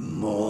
more.